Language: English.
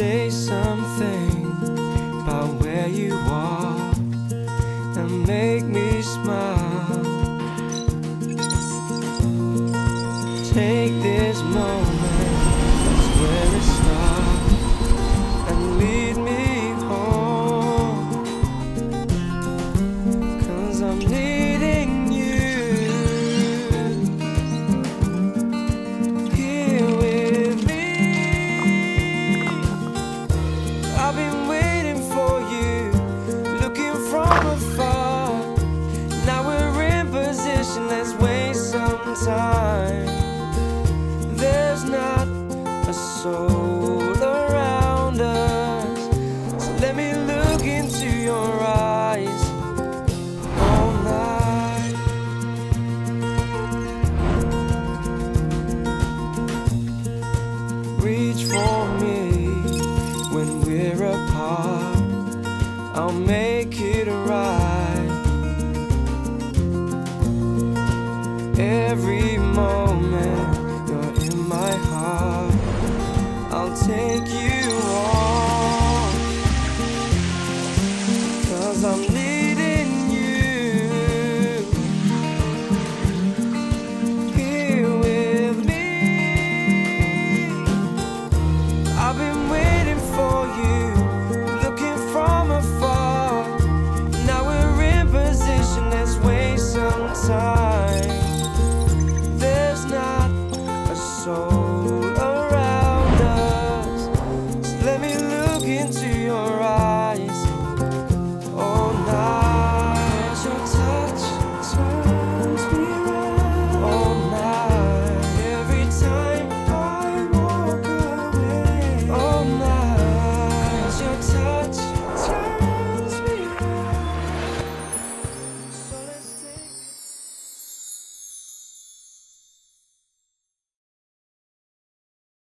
say something about where you are and make me smile. Take this moment. soul around us. So let me look into your eyes all night. Reach for me when we're apart. I'll make it right. Every moment. Cause I'm needing